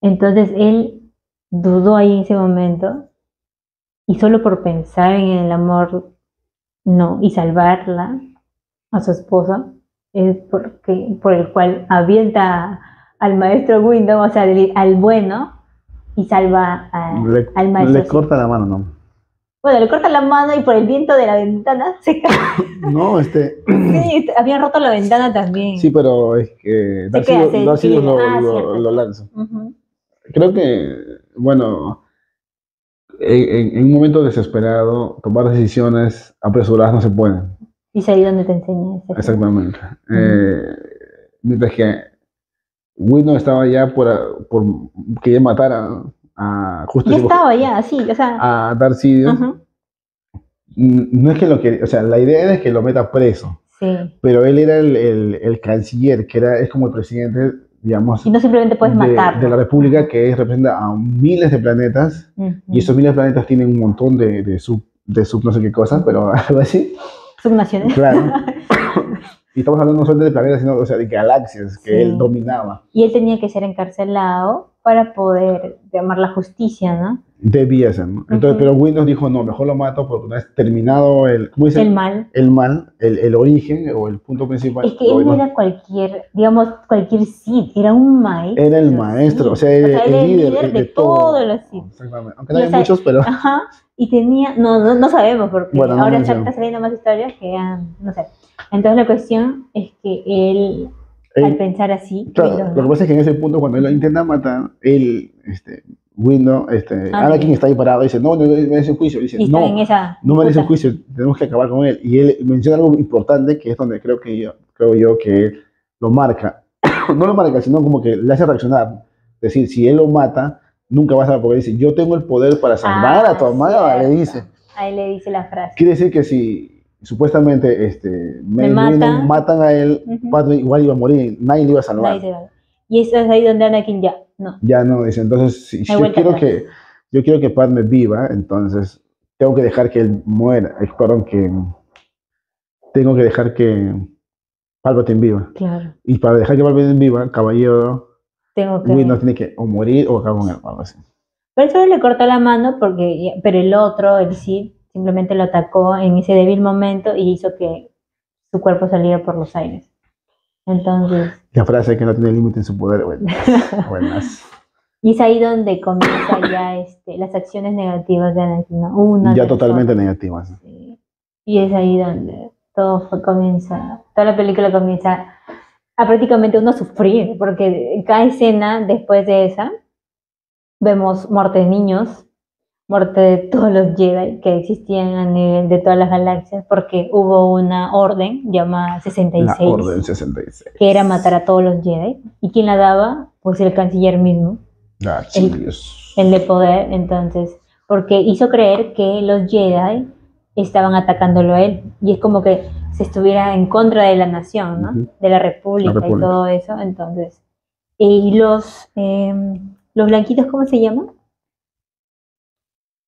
Entonces él dudó ahí en ese momento y solo por pensar en el amor, no, y salvarla a su esposa, es porque, por el cual avienta al maestro Window, o sea, al- bueno, y salva a- Le, al maestro. le corta la mano, ¿no? Bueno, le corta la mano y por el viento de la ventana se cae. No, este. Sí, habían roto la ventana también. Sí, pero es que Darcy, queda, Darcy lo, Ah, lo- lo lanza. Creo que, bueno, en, en un momento desesperado, tomar decisiones apresuradas no se pueden. Y es ahí donde te enseña eso. Exactamente. Eh, mientras que Windows estaba ya por, por querer matar a, a justo Ya estaba ya, así, o sea. a Darth Sidious. ujú, Mm, No es que lo quería, o sea, la idea era que lo meta preso, Sí. pero él era el, el- el canciller, que era, es como el presidente, digamos, Y no simplemente puedes de, matarlo. de la república que es- representa a miles de planetas Ujú. y esos miles de planetas tienen un montón de, de sub, de sub no sé qué cosas, pero algo así. Subnaciones. Claro. y estamos hablando no solo de planetas, sino o sea, de galaxias que Sí. él dominaba. Y él tenía que ser encarcelado para poder llamar la justicia, ¿no? Debía ser, ¿no? Entonces, pero Windows dijo, no, mejor lo mato porque una vez terminado el, ¿cómo dice? El mal. El mal, el, el origen o el punto principal. Es que él no era cualquier, digamos, cualquier Sith, era un maestro. era el maestro, o sea, el, él el líder, de, todo. todos los Sith. Exactamente. Aunque no hay o sea, muchos, pero Ajá, y tenía, no, no, no sabemos porque Bueno, no ahora menciono. está saliendo más historias que ya, no sé. Entonces la cuestión es que él, al pensar así, claro, Windows, lo que pasa es que en ese punto, cuando él lo intenta matar, él, este, Windows, este, Ah, Anakin sí. está ahí parado dice, no, no merece un juicio. Dice, no, no merece un juicio, tenemos que acabar con él. Y él menciona algo importante que es donde creo que yo, creo yo que él lo marca. no lo marca, sino como que le hace reaccionar. Es decir, si él lo mata, nunca vas a poder decir, yo tengo el poder para salvar a tu Ah, amada, le cierto. dice. Ahí le dice la frase. Quiere decir que si supuestamente este, Me Windu matan. a él, Ujú. Padme igual iba a morir, nadie le iba a salvar. Nadie. Y eso es ahí donde Anakin ya, no. Ya no, dice, entonces si, yo quiero que yo quiero que Padme viva, entonces tengo que dejar que él muera, perdón, que tengo que dejar que Palpatine viva. Claro, Y para dejar que Palpatine viva, caballero tengo que... Windows tiene que o morir o acabar con él, algo así. Por eso le cortó la mano, porque, pero el otro, el Sith, simplemente lo atacó en ese débil momento y hizo que su cuerpo saliera por los aires. Entonces, La frase que no tiene límite en su poder, bueno, buenas. y es ahí donde comienza ya este, las acciones negativas de Anakin. Una Ya totalmente otra. negativas. Sí. Y es ahí donde todo fue- comienza, toda la película comienza a prácticamente uno sufrir, porque cada escena después de esa vemos muerte de niños, muerte de todos los Jedi que existían a nivel de todas las galaxias, porque hubo una orden llamada 66, La Orden 66. que era matar a todos los Jedi. ¿Y quién la daba? Pues el canciller mismo Ah, el de poder, entonces, porque hizo creer que los Jedi estaban atacándolo a él, y es como que se estuviera en contra de la nación, ¿no? De la república, La república. y todo eso, entonces, y los, eh, los blanquitos, ¿cómo se llaman?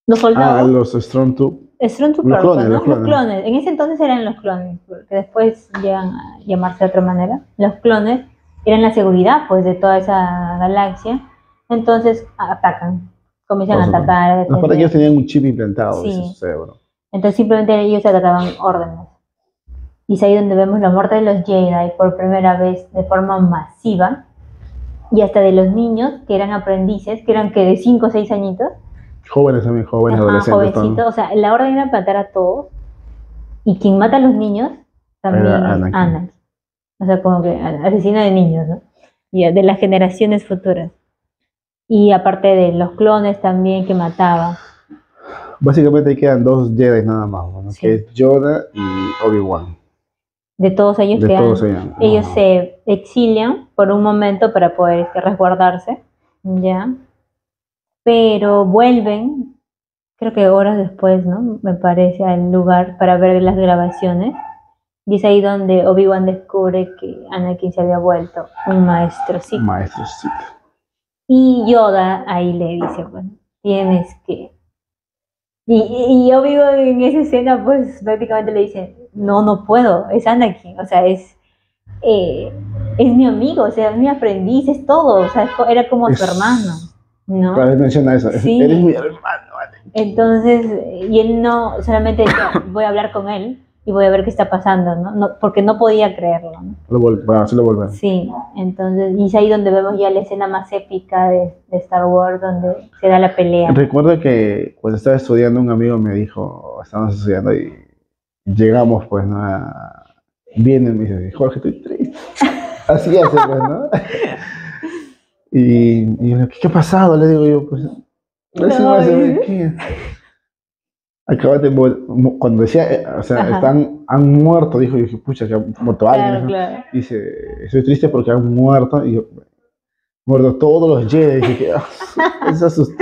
Los Ah, soldados, los Stormtroopers. Stormtroopers, los clones, ¿no? los Los clones. clones, en ese entonces eran los clones, porque después llegan a llamarse de otra manera, los clones eran la seguridad, pues, de toda esa galaxia, entonces atacan, comienzan a atacar, a Aparte que defender. ellos tenían un chip implantado Sí. en su cerebro. Entonces simplemente ellos atacaban órdenes. Y es ahí donde vemos la muerte de los Jedi por primera vez de forma masiva. Y hasta de los niños que eran aprendices, que eran que de 5 o 6 añitos, Jóvenes también, jóvenes, ajá, adolescentes. jovencitos. O sea, la orden era matar a todos. Y quien mata a los niños también Era es Anakin. O sea, como que asesino de niños, ¿no? Y de las generaciones futuras. Y aparte de los clones también que mataba. Básicamente ahí quedan dos Jedi nada más, ¿no? Sí. que es Yoda y Obi-Wan. De todos ellos De quedan- todos ellos. ellos se exilian por un momento para poder este, resguardarse, ¿ya? Pero vuelven, creo que horas después, ¿no? Me parece, al lugar para ver las grabaciones. Y es ahí donde Obi-Wan descubre que Anakin se había vuelto un maestro sí. Maestro, sí. Y Yoda ahí le dice, bueno, tienes que... Y, y Obi-Wan en esa escena pues prácticamente le dice, no, no puedo, es Anakin, o sea, es, eh, es mi amigo, o sea, es mi aprendiz, es todo, o sea, era como Es- su hermano, ¿no? Menciona eso. Sí. Eres mi hermano, vale. Entonces, y él no, solamente decía, voy a hablar con él y voy a ver qué está pasando, ¿no? No- porque no podía creerlo, ¿no? Lo Para hacerlo volver. Sí, entonces, y es ahí donde vemos ya la escena más épica de, de Star Wars, donde se da la pelea. Recuerdo que cuando estaba estudiando, un amigo me dijo, estábamos estudiando y llegamos, pues, ¿no? A- Viene y me dice, Jorge, estoy triste. Así hace, pues, ¿no? Y, y yo, ¿qué, qué ha pasado? Le digo yo, pues, no No, ¿qué? Mo- cuando decía, eh, o sea, Ajá. están, han muerto, dijo, yo dije, pucha, que ha muerto alguien. Claro, ¿no? claro. Dice, estoy triste porque han muerto. Y yo, muerto todos los Jedi. Y dije, "Ah, es asustado.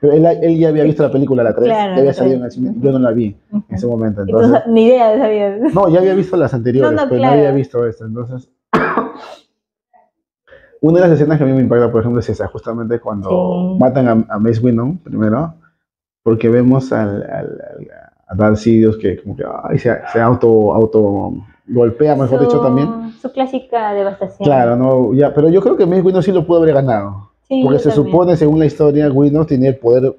Pero él, él ya había visto la película, la 3. Claro, ya había salido en el cine. Yo no la vi en ese momento. Entonces, sa- ni idea sabías. no, ya había visto las anteriores, No, no, pero claro. no había visto esta. Entonces, una de las escenas que a mí me impacta, por ejemplo, es esa, justamente cuando Sí. matan a, a Mace Windu primero, porque vemos al, al, al- a Darth Sidious que como que ay, se, se auto, auto golpea, mejor dicho, Su- también. Su clásica devastación. Claro, no, ya, pero yo creo que Mace Windu sí lo pudo haber ganado. Sí, Porque se también. supone, según la historia, Windu tenía el poder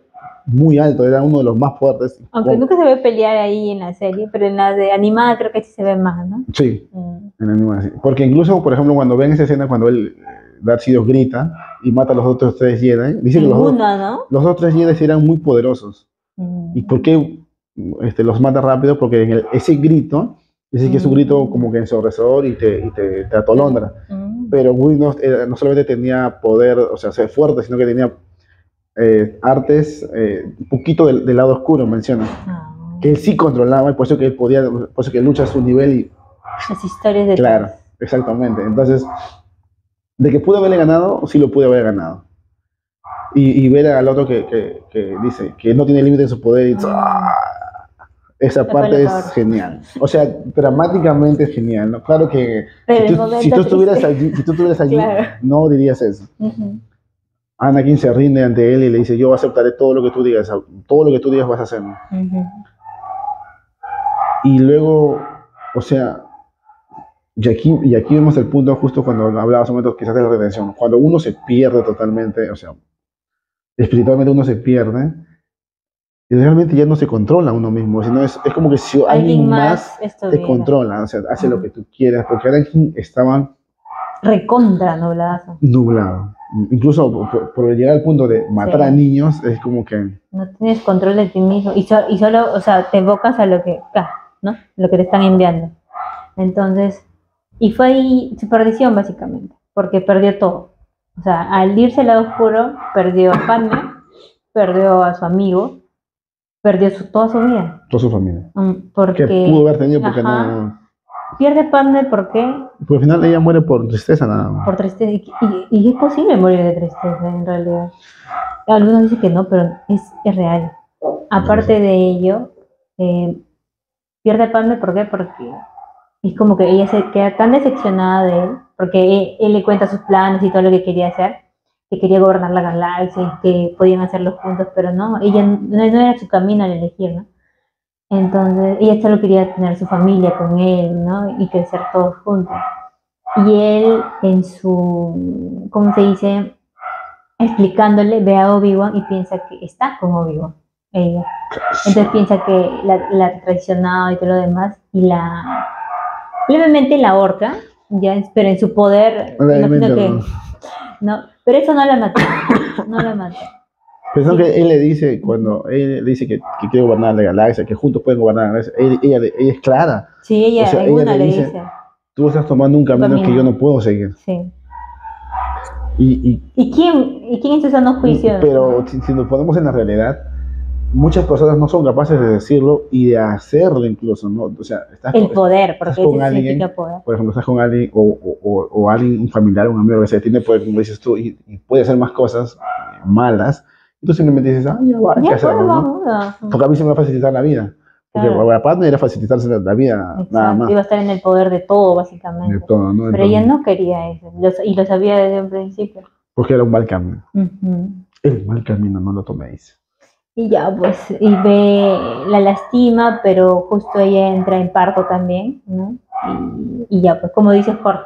muy alto, era uno de los más fuertes. Aunque nunca se ve pelear ahí en la serie, pero en la de animada creo que sí se ve más, ¿no? Sí, Mm. en la animación. Porque incluso, por ejemplo, cuando ven esa escena, cuando él, eh, Darth Sidious grita y mata a los otros tres Jedi, dice que los, dos- ¿no? los otros tres Jedi eran muy poderosos. Mm. ¿Y por qué este, los mata rápido? Porque en el- ese grito, dice que es un Mm. grito como que ensordecedor y te, y te, te atolondra. Mm. pero Windows era- no solamente tenía poder, o sea, ser fuerte, sino que tenía eh, artes eh, un poquito del, del lado oscuro, menciona, Ah. que él sí controlaba y por eso que él podía, por eso que lucha a su nivel y Las historias de claro, exactamente. Entonces, de que pude haberle ganado, sí lo pude haber ganado. Y, y ver al otro que, que, que dice que no tiene límite en su poder y ¡ah! esa parte es genial. O sea, dramáticamente es genial, ¿no? Claro que si tú, si tú estuvieras allí, si tú estuvieras allí Claro. no dirías eso. Ujú. Anakin se rinde ante él y le dice, yo aceptaré todo lo que tú digas, todo lo que tú digas vas a hacer. Ujú. Y luego, o sea, y aquí, y aquí vemos el punto justo cuando hablabas un momento quizás de la redención, cuando uno se pierde totalmente, o sea, espiritualmente uno se pierde, y realmente ya no se controla uno mismo, sino es, es como que si alguien, Alguien más, te controla, o sea, hace lo que tú quieras, porque Anakin estaba Recontra nubladazo. nublado. Incluso por, por llegar al punto de matar Sí. a niños, es como que... No tienes control de ti mismo. Y, so- y solo, o sea, te evocas a lo que, ah, ¿no? Lo que te están enviando. Entonces, y fue ahí su perdición, básicamente. Porque perdió todo. O sea, al irse al lado oscuro, perdió a Padme, perdió a su amigo, perdió su, toda su vida. Toda su familia. Mm, Que Porque pudo haber tenido porque Ajá. no... pierde Padme, ¿por qué? Porque al final ella muere por tristeza nada más. Por tristeza. Y, y- y es posible morir de tristeza, en realidad. Algunos dicen que no, pero es, es real. Aparte de ello, eh, pierde Padme, ¿por qué? Porque es como que ella se queda tan decepcionada de él, porque él, él le cuenta sus planes y todo lo que quería hacer, que quería gobernar la galaxia y que podían hacerlo juntos, pero no, ella no, no era su camino al elegir, ¿no? Entonces, ella solo quería tener su familia con él, ¿no? Y crecer todos juntos. Y él, en su, ¿cómo se dice? Explicándole, ve a Obi-Wan y piensa que está con Obi-Wan, ella. Entonces piensa que la, la ha traicionado y todo lo demás, y la. Levemente la ahorca, ya, pero en su poder, imagino que. no. Pero eso no la mató. No la mató. Pensando Sí. que él le dice, cuando él le dice que, que quiere gobernar la galaxia, que juntos pueden gobernar la galaxia, ella, ella, ella es clara. Sí, ella, O sea, ella le dice- dice. Tú estás tomando un camino que yo no puedo seguir. Sí. Y, y- ¿Y quién, y quién en su sano juicio? pero si, si nos ponemos en la realidad, muchas personas no son capaces de decirlo y de hacerlo incluso, ¿no? O sea, estás El con- poder, porque estás con alguien- poder. por ejemplo, estás con alguien o, o, o- alguien, un familiar, un amigo que se tiene poder, como dices tú, y, y puede hacer más cosas eh, malas Y tú simplemente dices, ah, ya va, hay Ya pues, hacerlo, ¿no? vamos. ajá. Porque a mí se me va a facilitar la vida. Porque Claro. para era facilitarse la, la vida, nada Exacto, más. Iba a estar en el poder de todo, básicamente. De todo, ¿no? Pero ella Entonces, no quería eso, y lo sabía desde un principio. Porque era un mal camino. Ujú. El mal camino, no lo toméis. Y ya, pues, y ve, la lastima, pero justo ella entra en parto también, ¿no? Y, y ya, pues, como dices, Jorge,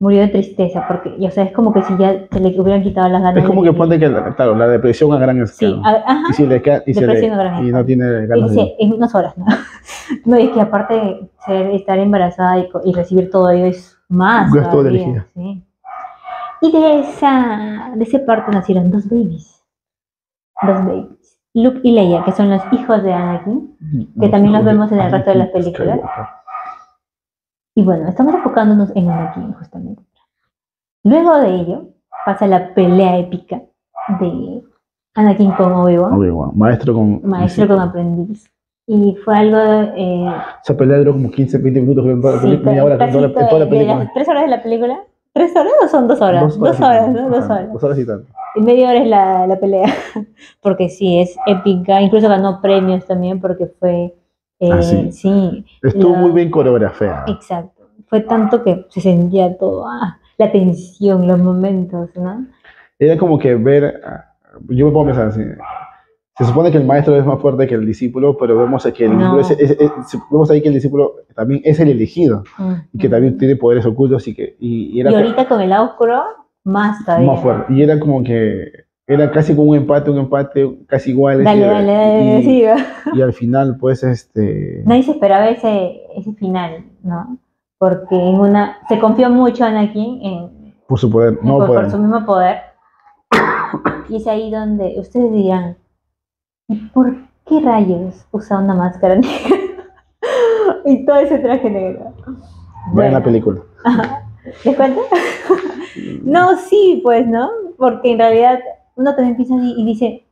murió de tristeza, porque, y, o sea, es como que si ya se le hubieran quitado las ganas Es como de que ponte que, la- claro, la depresión a gran Sí, escala. a- ajá, y, si le queda- y, se le- a y no tiene y ganas de... dice, en unas horas, ¿no? No, y es que aparte de ser, estar embarazada y, y recibir todo ello es más Gasto de energía. sí. Y de, esa, de ese parto nacieron dos babies. Dos babies. Luke y Leia, que son los hijos de Anakin. que también los vemos en el resto de las películas. Y bueno, estamos enfocándonos en Anakin, justamente. Luego de ello, pasa la pelea épica de Anakin con Obi-Wan, Obi-Wan, maestro con... maestro sí. con aprendiz. Y fue algo eh, Esa pelea duró como 15, 20 minutos, creo, en toda la Sí, película, media hora, toda la, en toda la de- de película. las tres horas de la película. ¿Tres horas o son dos horas? Dos horas. ¿no? Dos horas. Dos horas y tanto. Y media hora es la, la pelea. Porque sí, es épica. Incluso ganó premios también porque fue. eh, Ah, sí. sí, Estuvo La- muy bien coreografiada. exacto. Fue tanto que se sentía todo. ah, la tensión, los momentos, ¿no? Era como que ver, ah, yo me puedo pensar así, se supone que el maestro es más fuerte que el discípulo, pero vemos que el No. es- es- es- vemos ahí que el discípulo también es el elegido y que también tiene poderes ocultos y que y, y era Y ahorita con el lado oscuro, más todavía. más fuerte. Y era como que era casi como un empate, un empate casi igual. Dale, dale, dale, y, sí, y al final, pues, este, Nadie se esperaba ese, ese final, ¿no? Porque en una se confió mucho Anakin en, por su poder, no por, por poder. su mismo poder. Y es ahí donde ustedes dirán, ¿y por qué rayos usa una máscara negra? y todo ese traje negro. Vean la Bueno, película. ¿Les cuento? no, sí, pues, ¿no? Porque en realidad uno también piensa y y dice,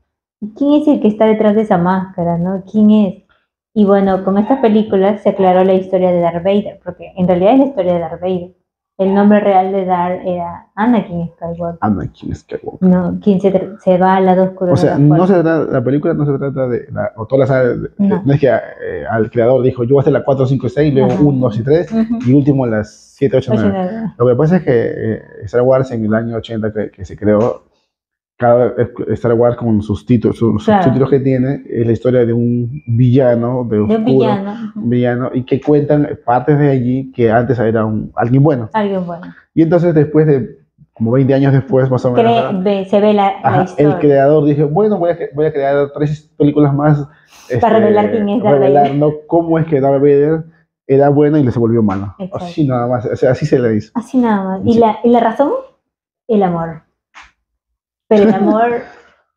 ¿quién es el que está detrás de esa máscara, no? ¿Quién es? Y bueno, con estas películas se aclaró la historia de Darth Vader, porque en realidad es la historia de Darth Vader. El nombre real de Darth era Anakin Skywalker, Anakin Skywalker. no, quien se, tr- se va al lado oscuro O sea, no se trata, la película no se trata de, la, o toda la saga, de- No. no es que eh, al creador dijo, yo voy a hacer la 4, 5, 6, luego Ajá. 1, 2 y 3, Ujú. y último las 7, 8, Oye, 9. no, no. Lo que pasa es que eh, Star Wars en el año 80 que, que se creó, cada Star Wars con sus títulos, sus, sus Claro. títulos que tiene, es la historia de un villano, de, De un oscuro, villano, un villano, y que cuentan partes de allí que antes era un, alguien bueno. alguien bueno. Y entonces después de, como 20 años después más o menos, se ve la, la Ajá, historia. el creador dijo, bueno, voy a, voy a crear tres películas más. Para revelar quién es Darth Vader. revelando cómo es que Darth Vader era bueno y le se volvió malo. Exacto. Así nada más, o sea, así se le hizo. Así nada más. ¿Y, Sí. la, ¿Y la razón? El amor. Pero el amor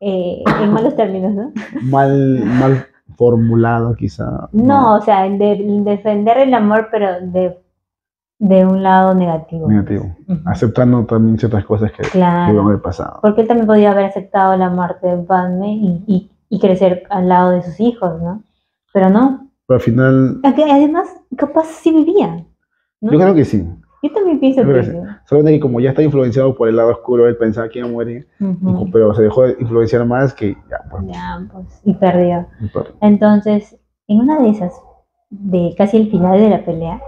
eh, en malos términos, ¿no? Mal, mal formulado quizá. No, o sea, el de, defender el amor, pero de, de un lado negativo. Negativo. Ujú. Aceptando también ciertas cosas que, que Claro. iban haber pasado. Porque él también podía haber aceptado la muerte de Padme y, y, y crecer al lado de sus hijos, ¿no? Pero no. Pero al final, Además, capaz sí vivían. ¿no? yo creo que sí. Yo también pienso que sí. Solamente que como ya está influenciado por el lado oscuro, él pensaba que iba a morir, Ujú. pero se dejó de influenciar más que ya, pues, Ya, pues, y perdió. no importa. Entonces, en una de esas, de casi el final de la pelea,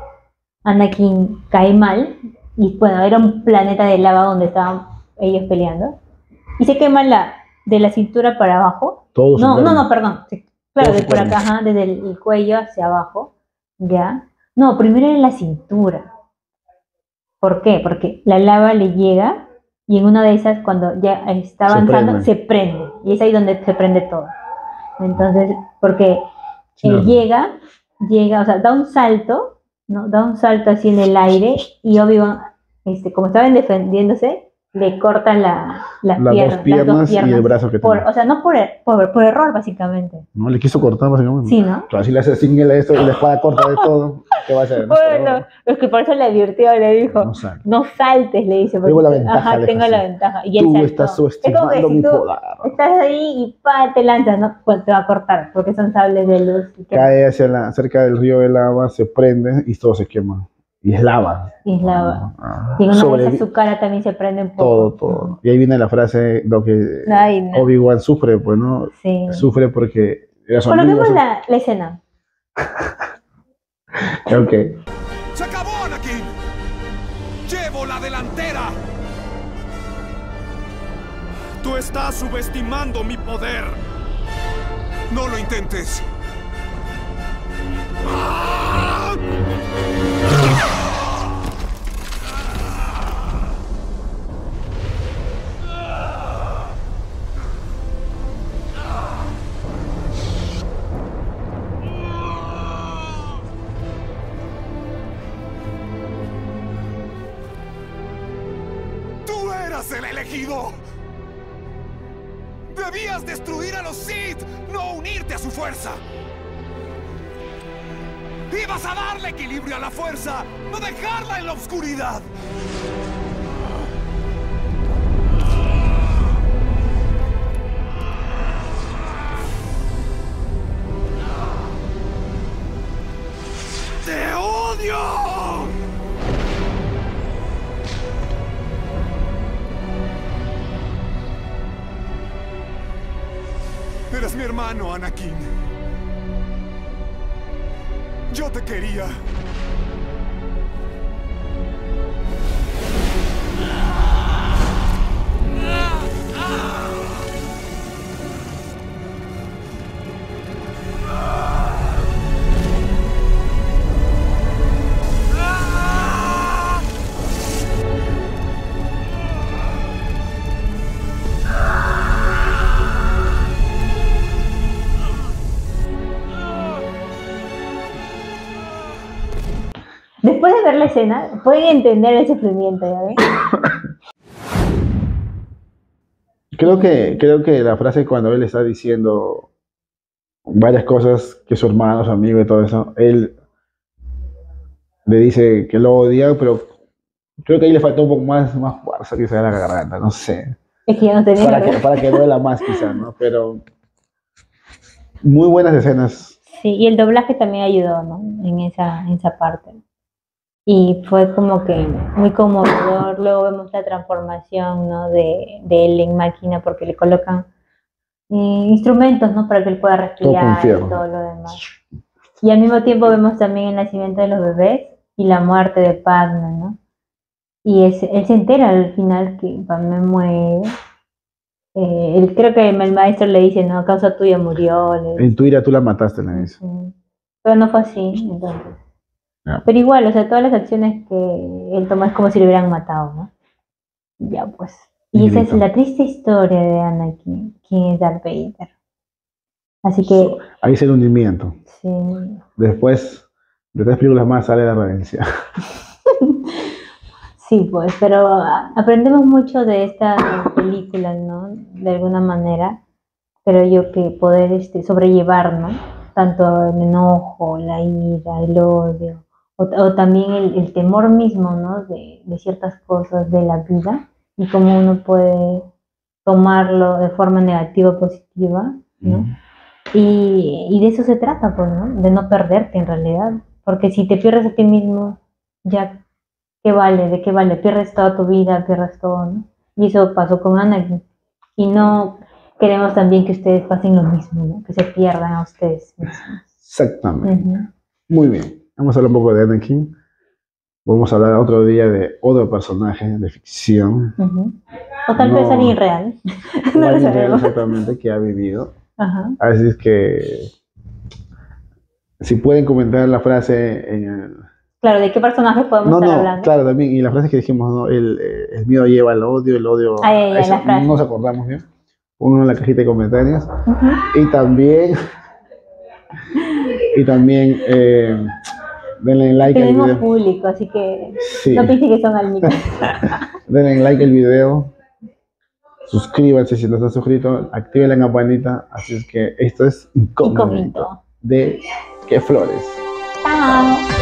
Anakin cae mal y bueno, era un planeta de lava donde estaban ellos peleando y se quema la, de la cintura para abajo. Todos No, no, no, perdón. se- Claro, Todos de por acá, ajá, desde el, el cuello hacia abajo, ¿ya? No, primero en la cintura. ¿Por qué? Porque la lava le llega y en una de esas, cuando ya está Se avanzando, prende. se prende. Y es ahí donde se prende todo. Entonces, porque él no. llega, llega, o sea, da un salto, ¿no? Da un salto así en el aire y Obi-Wan, este, como estaban defendiéndose, le cortan la, las, Las piernas, dos piernas y el brazo que por, tenía. O sea, no por, por, por error, básicamente. No, le quiso cortar básicamente. Sí, ¿no? Pero así le hace sin él esto y la espada corta de todo. ¿Qué va a hacer? No, Bueno, es que por eso le advirtió, le dijo, no no saltes, le dice. Tengo porque- la ventaja, Ajá, tengo dijo la así. ventaja. Y él Tú saltó. estás Es como que subestimando si mi tú estás ahí y pa, te lanzas, ¿no? Pues te va a cortar, porque son sables de luz. y Cae hacia la, cerca del río de lava, se prende y todo se quema. Y es lava. Y es lava. Ah, Y una sobrevi- vez su cara también se prende un poco. todo, todo. Y ahí viene la frase lo que no. Obi-Wan sufre, pues, ¿no? Sí. Sufre porque era su amigo. Su- la, la escena. Ok. ¡Se acabó, Anakin! ¡Llevo la delantera! Tú estás subestimando mi poder. No lo intentes. ¡Ah! Oscuridad! La escena, pueden entender el sufrimiento, ¿ya ven? Creo que, creo que la frase cuando él está diciendo varias cosas que su hermano, su amigo y todo eso, él le dice que lo odia, pero creo que ahí le faltó un poco más, más fuerza quizá en la garganta, no sé. Es que yo no tenía Para que, para que duela más quizá, ¿no? Pero muy buenas escenas. Sí, y el doblaje también ayudó, ¿no? En esa, en esa parte. Y fue como que muy conmovedor. Luego vemos la transformación, ¿no? De, de él en máquina porque le colocan eh, instrumentos, ¿no? Para que él pueda respirar y todo lo demás. Y al mismo tiempo vemos también el nacimiento de los bebés y la muerte de Padme, ¿no? Y es- él se entera al final que Padme muere. Eh, él, creo que el maestro le dice, no, a causa tuya murió. le. En tu ira tú la mataste, le dice. Mm. Pero no fue así, entonces. Ya. Pero igual, o sea, todas las acciones que él tomó es como si lo hubieran matado, ¿no? Ya, pues. Y Y esa es la triste historia de Anakin, quien es Darth Vader. Así que, Ahí es el hundimiento. sí. Después de tres películas más sale la reverencia. Sí, pues, pero a- aprendemos mucho de esta película, ¿no? De alguna manera, pero yo que poder este, sobrellevar, ¿no? Tanto el enojo, la ira, el odio, o, o también el, el temor mismo, ¿no? De, de ciertas cosas de la vida y cómo uno puede tomarlo de forma negativa o positiva, ¿no? Y, y de eso se trata, pues, ¿no? De no perderte en realidad. Porque si te pierdes a ti mismo, ya, ¿qué vale? ¿De qué vale? Pierdes toda tu vida, pierdes todo, ¿no? Y eso pasó con Anakin. Y no queremos también que ustedes pasen lo mismo, ¿no? Que se pierdan a ustedes mismos. Exactamente. Muy bien. Vamos a hablar un poco de Anakin. Vamos a hablar otro día de otro personaje de ficción. Ujú. O tal vez No. alguien real. no Alguien real exactamente que ha vivido. Ajá. Así es que si pueden comentar la frase en el... Claro, ¿de qué personaje podemos No, estar no, hablando? claro, también. Y la frase que dijimos, ¿no? El, eh, el miedo lleva al odio, el odio... Ah, ya, ya, eso no nos acordamos bien. Uno en la cajita de comentarios. Ujú. Y también... y también... eh, denle like al Tenemos video. público, así que Sí. no piensen que son almitas. Denle like al video. Suscríbanse si no están suscritos. Activen la campanita. Así es que esto es incógnito de qué flores. Chao.